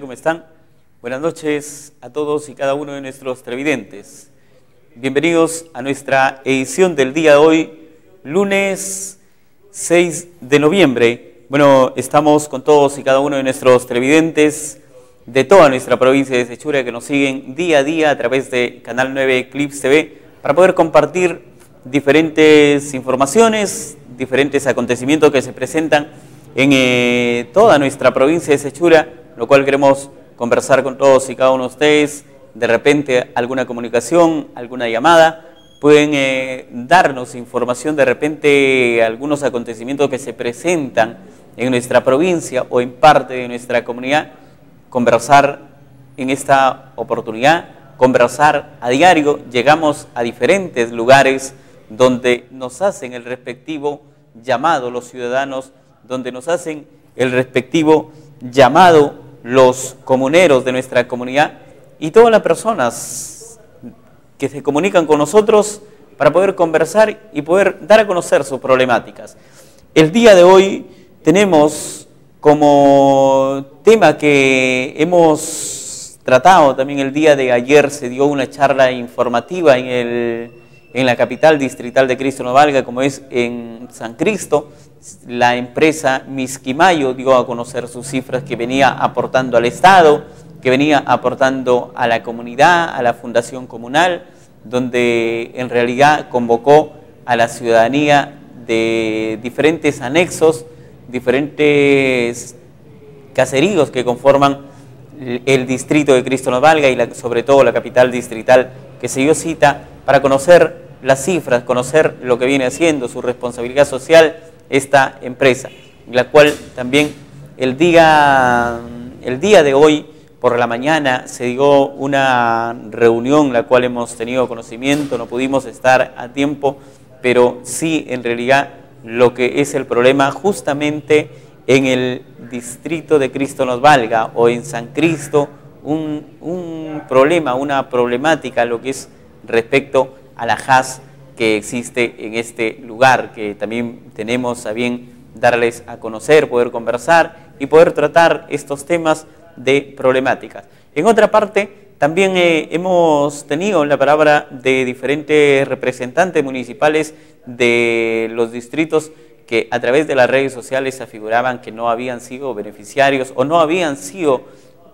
¿Cómo están? Buenas noches a todos y cada uno de nuestros televidentes. Bienvenidos a nuestra edición del día de hoy, lunes 6 de noviembre. Bueno, estamos con todos y cada uno de nuestros televidentes de toda nuestra provincia de Sechura que nos siguen día a día a través de Canal 9 Clips TV para poder compartir diferentes informaciones, diferentes acontecimientos que se presentan en eh, toda nuestra provincia de Sechura, lo cual queremos conversar con todos y cada uno de ustedes, de repente alguna comunicación, alguna llamada, pueden eh, darnos información de repente algunos acontecimientos que se presentan en nuestra provincia o en parte de nuestra comunidad, conversar en esta oportunidad, conversar a diario, llegamos a diferentes lugares donde nos hacen el respectivo llamado los ciudadanos, donde nos hacen el respectivo llamado los comuneros de nuestra comunidad y todas las personas que se comunican con nosotros para poder conversar y poder dar a conocer sus problemáticas. El día de hoy tenemos como tema que hemos tratado también el día de ayer, se dio una charla informativa en, el, en la capital distrital de Cristo Novalga, como es en San Cristo, la empresa Misquimayo dio a conocer sus cifras que venía aportando al Estado, que venía aportando a la comunidad, a la fundación comunal, donde en realidad convocó a la ciudadanía de diferentes anexos, diferentes caseríos que conforman el distrito de Cristo Novalga y sobre todo la capital distrital que se dio cita para conocer las cifras, conocer lo que viene haciendo, su responsabilidad social, esta empresa, la cual también el día, el día de hoy, por la mañana, se dio una reunión, la cual hemos tenido conocimiento, no pudimos estar a tiempo, pero sí, en realidad, lo que es el problema justamente en el distrito de Cristo nos valga o en San Cristo, un, un problema, una problemática, lo que es respecto a la JAS que existe en este lugar, que también tenemos a bien darles a conocer, poder conversar y poder tratar estos temas de problemáticas. En otra parte, también eh, hemos tenido la palabra de diferentes representantes municipales de los distritos que a través de las redes sociales afiguraban que no habían sido beneficiarios o no habían sido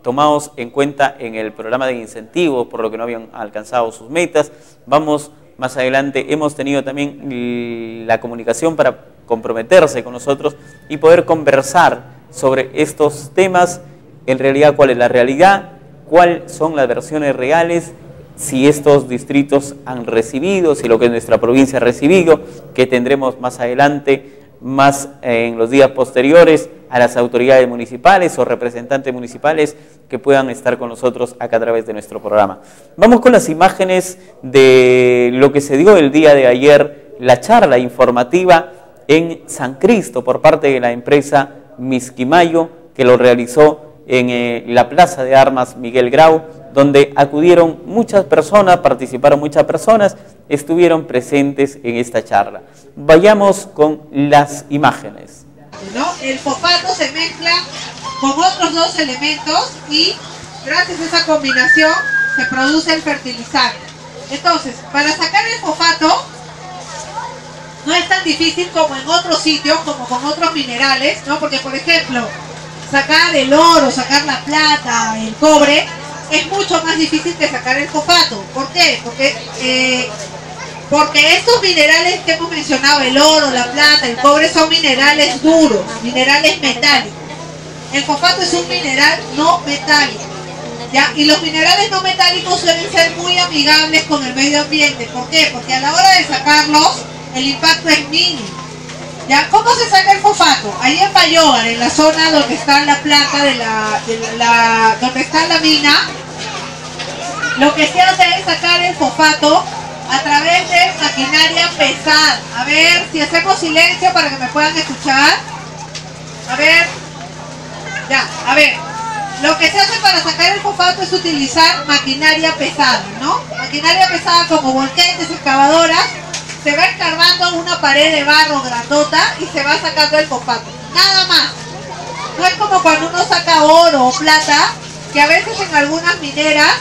tomados en cuenta en el programa de incentivos, por lo que no habían alcanzado sus metas. Vamos más adelante hemos tenido también la comunicación para comprometerse con nosotros y poder conversar sobre estos temas, en realidad cuál es la realidad, cuáles son las versiones reales, si estos distritos han recibido, si lo que nuestra provincia ha recibido, que tendremos más adelante más en los días posteriores a las autoridades municipales o representantes municipales que puedan estar con nosotros acá a través de nuestro programa. Vamos con las imágenes de lo que se dio el día de ayer, la charla informativa en San Cristo por parte de la empresa Misquimayo, que lo realizó en eh, la Plaza de Armas Miguel Grau, donde acudieron muchas personas, participaron muchas personas, estuvieron presentes en esta charla. Vayamos con las imágenes. El fosfato se mezcla con otros dos elementos y gracias a esa combinación se produce el fertilizante. Entonces, para sacar el fosfato no es tan difícil como en otros sitios, como con otros minerales, ¿no? Porque, por ejemplo, sacar el oro, sacar la plata, el cobre, es mucho más difícil que sacar el fosfato. ¿Por qué? Porque, eh, porque estos minerales que hemos mencionado, el oro, la plata, el cobre, son minerales duros, minerales metálicos. El fosfato es un mineral no metálico. ¿ya? Y los minerales no metálicos suelen ser muy amigables con el medio ambiente. ¿Por qué? Porque a la hora de sacarlos, el impacto es mínimo. ¿Ya? ¿Cómo se saca el fosfato? Ahí en Bayoar, en la zona donde está la la, de la donde está la mina, lo que se hace es sacar el fosfato a través de maquinaria pesada. A ver, si hacemos silencio para que me puedan escuchar. A ver, ya, a ver. Lo que se hace para sacar el fosfato es utilizar maquinaria pesada, ¿no? Maquinaria pesada como volquetes, excavadoras. Se va escarbando una pared de barro grandota y se va sacando el fosfato. Nada más. No es como cuando uno saca oro o plata, que a veces en algunas mineras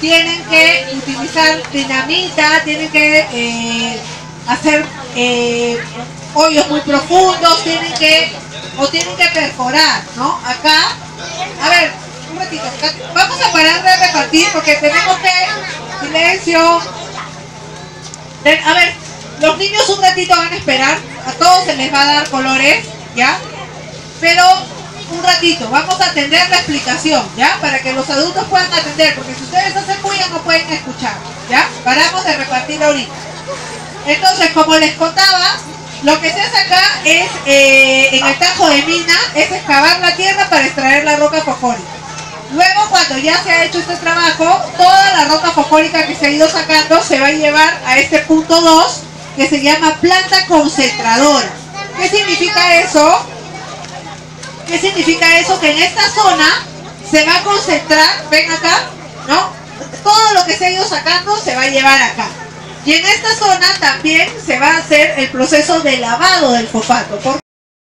tienen que utilizar dinamita, tienen que eh, hacer eh, hoyos muy profundos, tienen que o tienen que perforar, ¿no? Acá, a ver, un ratito, vamos a parar de repartir porque tenemos que, silencio, a ver, los niños un ratito van a esperar, a todos se les va a dar colores, ¿ya? Pero un ratito, vamos a atender la explicación, ¿ya? Para que los adultos puedan atender, porque si ustedes no se cuidan no pueden escuchar, ¿ya? Paramos de repartir ahorita. Entonces, como les contaba, lo que se hace acá es, eh, en el tajo de mina, es excavar la tierra para extraer la roca fosfórica. Luego, cuando ya se ha hecho este trabajo, toda la roca fosfórica que se ha ido sacando se va a llevar a este punto 2, que se llama planta concentradora. ¿Qué significa eso? ¿Qué significa eso? Que en esta zona se va a concentrar, ven acá, ¿no? Todo lo que se ha ido sacando se va a llevar acá. Y en esta zona también se va a hacer el proceso de lavado del fosfato. Por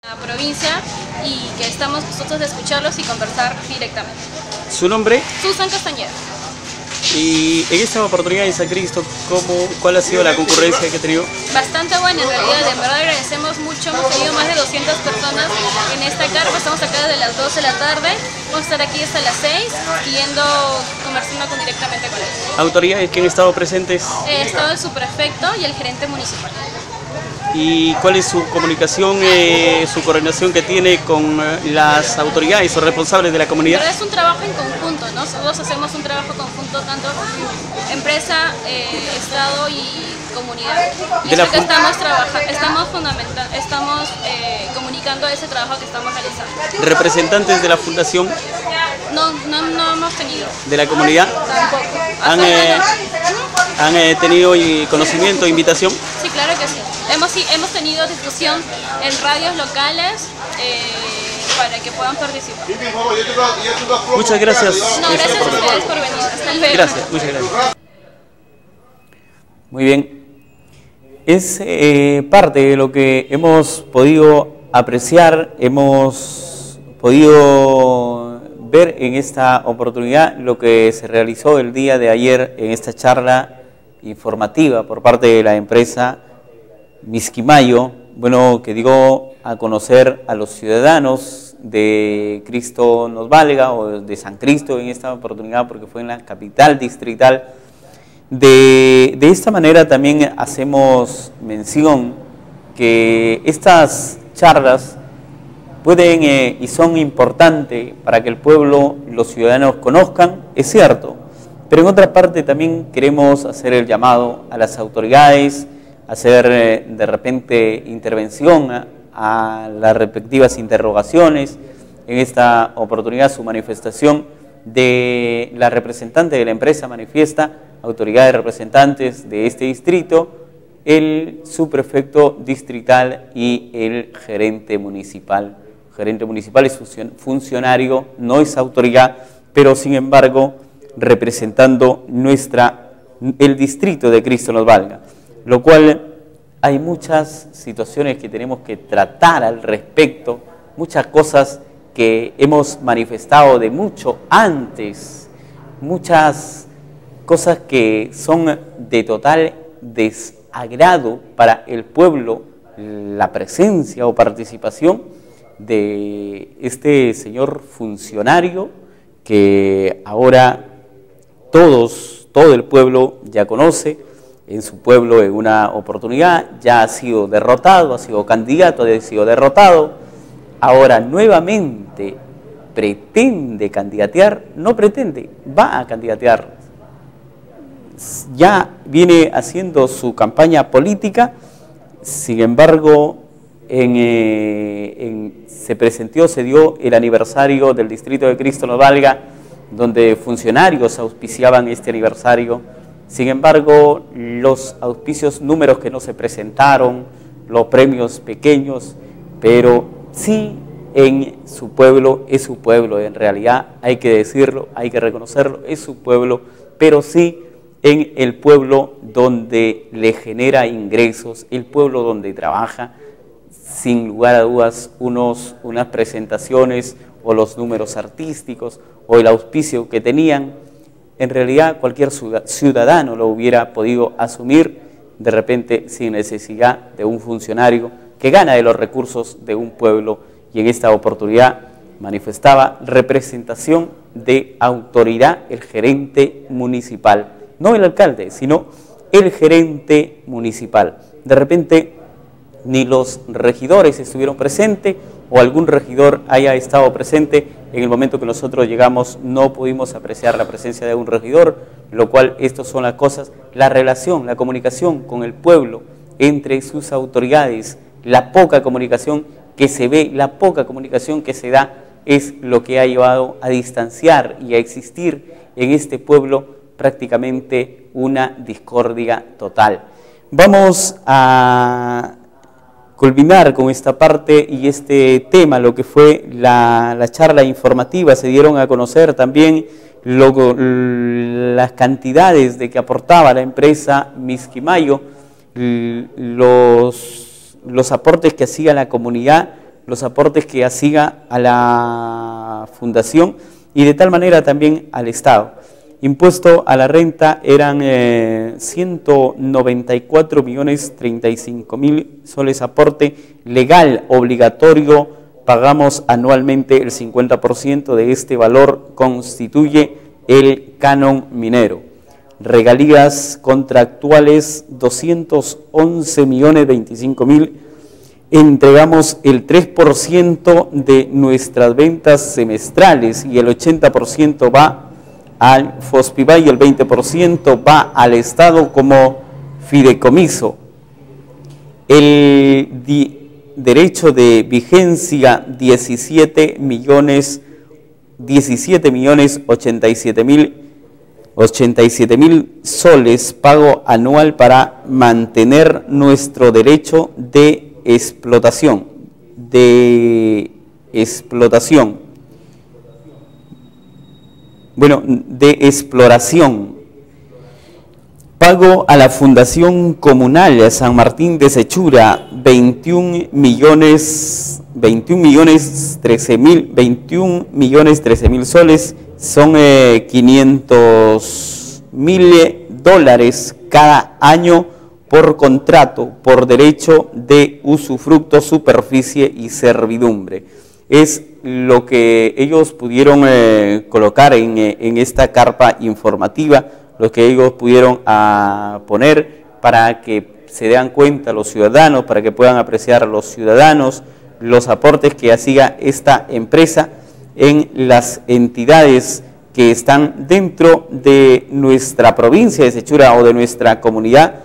la provincia y que estamos nosotros de escucharlos y conversar directamente. ¿Su nombre? Susan Castañeda. Y en esta oportunidad de San Cristo, ¿cómo, ¿cuál ha sido la concurrencia que ha tenido? Bastante buena, en realidad, de verdad agradecemos mucho, hemos tenido más de 200 personas en esta carpa, estamos acá desde las 12 de la tarde, vamos a estar aquí hasta las 6, yendo, conversando con, directamente con ellos. ¿Autoridades que han estado presentes? Estado el subprefecto y el gerente municipal y cuál es su comunicación, eh, su coordinación que tiene con eh, las autoridades o responsables de la comunidad. Pero es un trabajo en conjunto, ¿no? Nosotros hacemos un trabajo conjunto tanto empresa, eh, Estado y comunidad. Y es que estamos trabajando, estamos fundamental, estamos comunicando ese trabajo que estamos realizando. ¿Representantes de la fundación? No, no, no hemos tenido. ¿De la comunidad? Tampoco. ¿Han, ¿Han tenido conocimiento, invitación? Sí, claro que sí. Hemos, hemos tenido discusión en radios locales eh, para que puedan participar. Muchas gracias. No, gracias a ustedes por venir. Hasta luego. Gracias, muchas gracias. Muy bien. Es eh, parte de lo que hemos podido apreciar, hemos podido ver en esta oportunidad lo que se realizó el día de ayer en esta charla informativa por parte de la empresa Misquimayo, bueno, que digo a conocer a los ciudadanos de Cristo nos valga o de San Cristo en esta oportunidad porque fue en la capital distrital. De, esta manera también hacemos mención que estas charlas pueden eh, y son importantes para que el pueblo, los ciudadanos conozcan, es cierto, pero en otra parte también queremos hacer el llamado a las autoridades, hacer eh, de repente intervención a, las respectivas interrogaciones. En esta oportunidad su manifestación de la representante de la empresa manifiesta, autoridades representantes de este distrito, el subprefecto distrital y el gerente municipal. El gerente municipal es funcionario, no es autoridad, pero sin embargo representando nuestra, el distrito de Cristo nos valga. Lo cual hay muchas situaciones que tenemos que tratar al respecto, muchas cosas que hemos manifestado de mucho antes, muchas cosas que son de total desagrado para el pueblo, la presencia o participación de este señor funcionario que ahora todos, todo el pueblo ya conoce, en su pueblo en una oportunidad, ya ha sido derrotado, ha sido candidato, ha sido derrotado, ahora nuevamente pretende candidatear, no pretende, va a candidatear. Ya viene haciendo su campaña política, sin embargo, eh, se presentó, se dio el aniversario del Distrito de Cristo no valga, donde funcionarios auspiciaban este aniversario. Sin embargo, los auspicios números que no se presentaron, los premios pequeños, pero sí en su pueblo, es su pueblo, en realidad hay que decirlo, hay que reconocerlo, es su pueblo, pero sí en el pueblo donde le genera ingresos, el pueblo donde trabaja, sin lugar a dudas unos, unas presentaciones o los números artísticos o el auspicio que tenían, en realidad cualquier ciudadano lo hubiera podido asumir de repente sin necesidad de un funcionario que gana de los recursos de un pueblo y en esta oportunidad manifestaba representación de autoridad el gerente municipal, no el alcalde, sino el gerente municipal. De repente ni los regidores estuvieron presentes o algún regidor haya estado presente. En el momento que nosotros llegamos no pudimos apreciar la presencia de un regidor, lo cual estas son las cosas, la relación, la comunicación con el pueblo entre sus autoridades, la poca comunicación que se ve, la poca comunicación que se da es lo que ha llevado a distanciar y a existir en este pueblo prácticamente una discordia total. Vamos a culminar con esta parte y este tema, lo que fue la, charla informativa, se dieron a conocer también las cantidades de que aportaba la empresa Misquimayo, los, los aportes que hacía la comunidad, los aportes que hacía a la fundación y de tal manera también al Estado. Impuesto a la renta eran 194 eh, millones 35 mil soles aporte legal, obligatorio, pagamos anualmente el 50% de este valor, constituye el canon minero. Regalías contractuales 211 millones 25 mil, entregamos el 3% de nuestras ventas semestrales y el 80% va al FOSPIBA y el 20% va al Estado como fideicomiso. El derecho de vigencia 17 millones 17 millones 87 mil 87 mil soles pago anual para mantener nuestro derecho de explotación de explotación bueno, de exploración. Pago a la Fundación Comunal San Martín de Sechura 21 millones, 21 millones 13 mil, 21 millones 13 mil soles, son 500 eh, mil dólares cada año por contrato, por derecho de usufructo, superficie y servidumbre. Es lo que ellos pudieron eh, colocar eh, en, esta carpa informativa, lo que ellos pudieron ah, poner para que se den cuenta los ciudadanos, para que puedan apreciar los ciudadanos los aportes que hacía esta empresa en las entidades que están dentro de nuestra provincia de Sechura o de nuestra comunidad.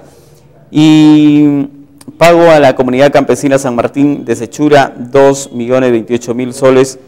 Y Pago a la comunidad campesina San Martín de Sechura 2 millones 28 mil soles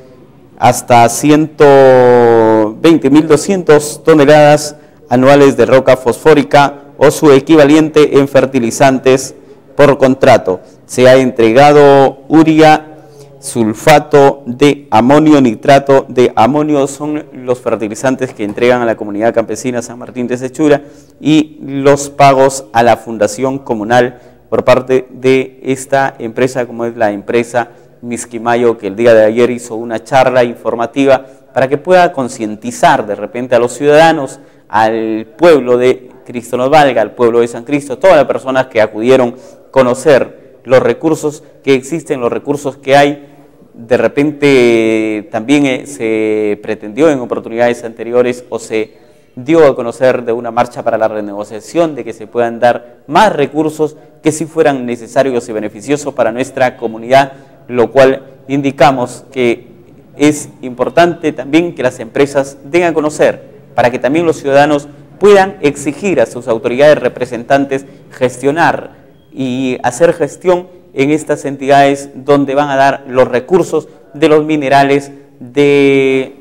hasta 120 mil 200 toneladas anuales de roca fosfórica o su equivalente en fertilizantes por contrato. Se ha entregado uria, sulfato de amonio, nitrato de amonio, son los fertilizantes que entregan a la comunidad campesina San Martín de Sechura y los pagos a la Fundación Comunal por parte de esta empresa, como es la empresa Misquimayo, que el día de ayer hizo una charla informativa para que pueda concientizar de repente a los ciudadanos, al pueblo de Cristo nos valga, al pueblo de San Cristo, todas las personas que acudieron conocer los recursos que existen, los recursos que hay. De repente también eh, se pretendió en oportunidades anteriores o se dio a conocer de una marcha para la renegociación, de que se puedan dar más recursos que si fueran necesarios y beneficiosos para nuestra comunidad, lo cual indicamos que es importante también que las empresas den a conocer para que también los ciudadanos puedan exigir a sus autoridades representantes gestionar y hacer gestión en estas entidades donde van a dar los recursos de los minerales, de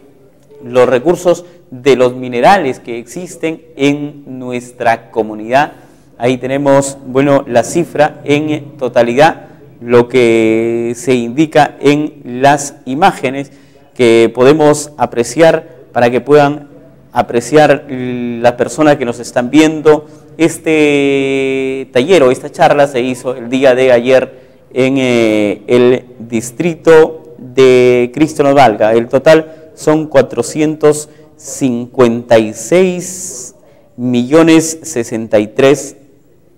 los recursos de los minerales que existen en nuestra comunidad. Ahí tenemos, bueno, la cifra en totalidad, lo que se indica en las imágenes que podemos apreciar para que puedan apreciar las personas que nos están viendo. Este taller o esta charla se hizo el día de ayer en eh, el distrito de Cristo nos valga. El total son 456 millones 63,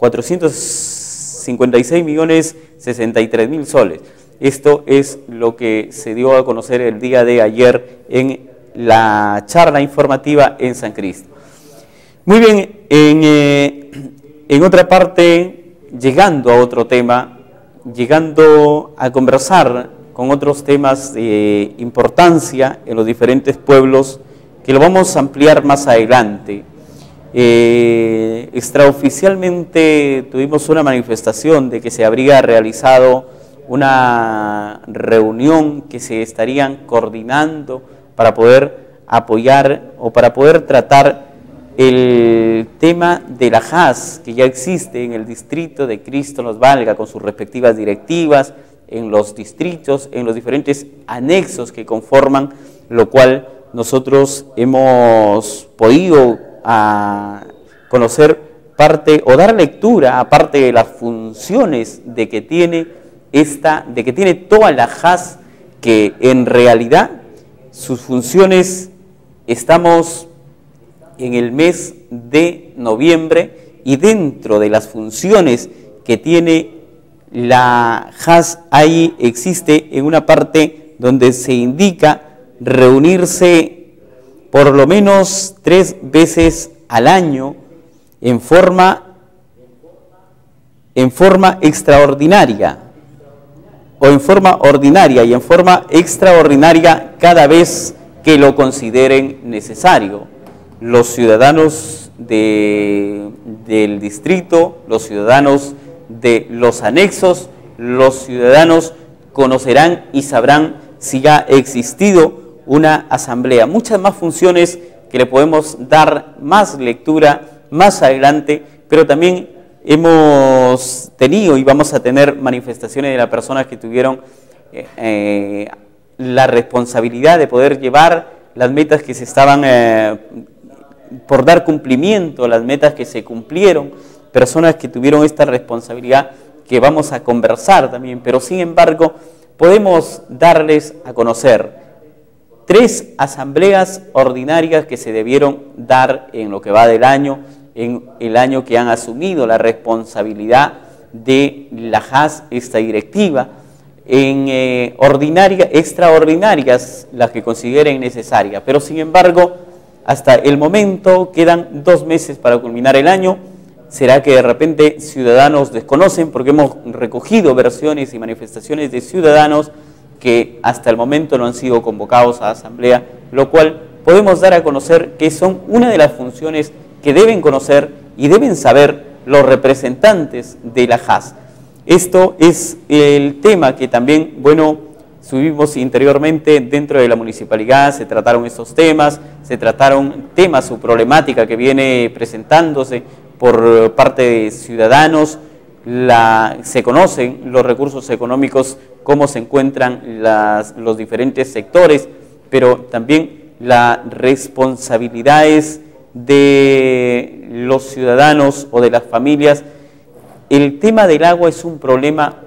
456 millones 63 mil soles. Esto es lo que se dio a conocer el día de ayer en la charla informativa en San Cristo. Muy bien, en, eh, en otra parte, llegando a otro tema, llegando a conversar con otros temas de importancia en los diferentes pueblos, que lo vamos a ampliar más adelante. Eh, extraoficialmente tuvimos una manifestación de que se habría realizado una reunión que se estarían coordinando para poder apoyar o para poder tratar el tema de la JAS que ya existe en el distrito de Cristo nos valga con sus respectivas directivas, en los distritos, en los diferentes anexos que conforman, lo cual nosotros hemos podido a, conocer parte o dar lectura a parte de las funciones de que tiene esta, de que tiene toda la JAS que en realidad sus funciones estamos en el mes de noviembre y dentro de las funciones que tiene la JAS, ahí existe en una parte donde se indica reunirse por lo menos tres veces al año en forma, en forma extraordinaria o en forma ordinaria y en forma extraordinaria cada vez que lo consideren necesario. Los ciudadanos del distrito, los ciudadanos de los anexos, los ciudadanos conocerán y sabrán si ha existido una asamblea. Muchas más funciones que le podemos dar más lectura más adelante, pero también hemos tenido y vamos a tener manifestaciones de las personas que tuvieron eh, eh, la responsabilidad de poder llevar las metas que se estaban eh, por dar cumplimiento las metas que se cumplieron, personas que tuvieron esta responsabilidad que vamos a conversar también, pero sin embargo podemos darles a conocer tres asambleas ordinarias que se debieron dar en lo que va del año, en el año que han asumido la responsabilidad de la JAS, esta directiva, en eh, ordinaria, extraordinarias las que consideren necesarias, pero sin embargo hasta el momento quedan dos meses para culminar el año. ¿Será que de repente ciudadanos desconocen? Porque hemos recogido versiones y manifestaciones de ciudadanos que hasta el momento no han sido convocados a asamblea, lo cual podemos dar a conocer que son una de las funciones que deben conocer y deben saber los representantes de la JAS. Esto es el tema que también, bueno, subimos interiormente dentro de la municipalidad, se trataron estos temas, se trataron temas o problemática que viene presentándose por parte de ciudadanos, se conocen los recursos económicos, cómo se encuentran los diferentes sectores, pero también las responsabilidades de los ciudadanos o de las familias. El tema del agua es un problema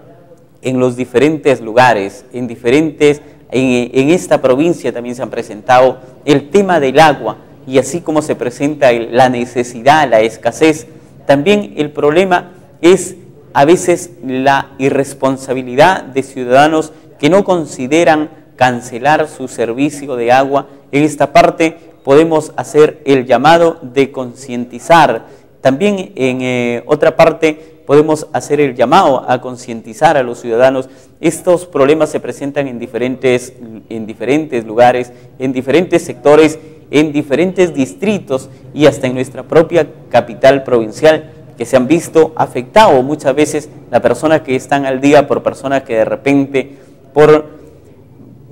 en los diferentes lugares, en diferentes, en, esta provincia también se han presentado el tema del agua y así como se presenta la necesidad, la escasez, también el problema es a veces la irresponsabilidad de ciudadanos que no consideran cancelar su servicio de agua. En esta parte podemos hacer el llamado de concientizar. También en eh, otra parte podemos hacer el llamado a concientizar a los ciudadanos. Estos problemas se presentan en diferentes, en diferentes lugares, en diferentes sectores, en diferentes distritos y hasta en nuestra propia capital provincial que se han visto afectados muchas veces las personas que están al día por personas que de repente por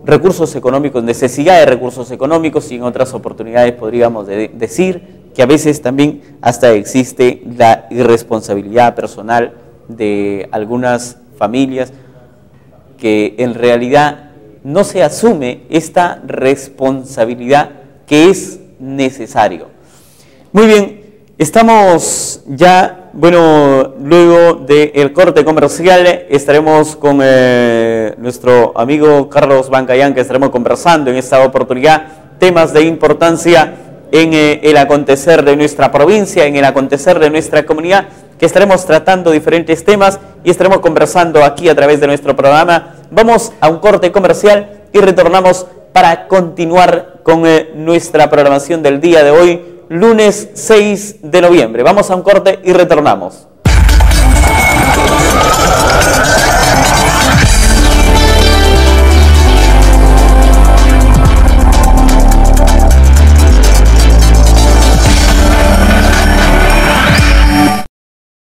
recursos económicos, necesidad de recursos económicos y en otras oportunidades podríamos decir que a veces también hasta existe la irresponsabilidad personal de algunas familias que en realidad no se asume esta responsabilidad que es necesario. Muy bien, estamos ya Bueno, luego del corte comercial estaremos con eh, nuestro amigo Carlos Bancayán, que estaremos conversando en esta oportunidad temas de importancia en eh, el acontecer de nuestra provincia, en el acontecer de nuestra comunidad, que estaremos tratando diferentes temas y estaremos conversando aquí a través de nuestro programa. Vamos a un corte comercial y retornamos para continuar con eh, nuestra programación del día de hoy lunes 6 de noviembre. Vamos a un corte y retornamos.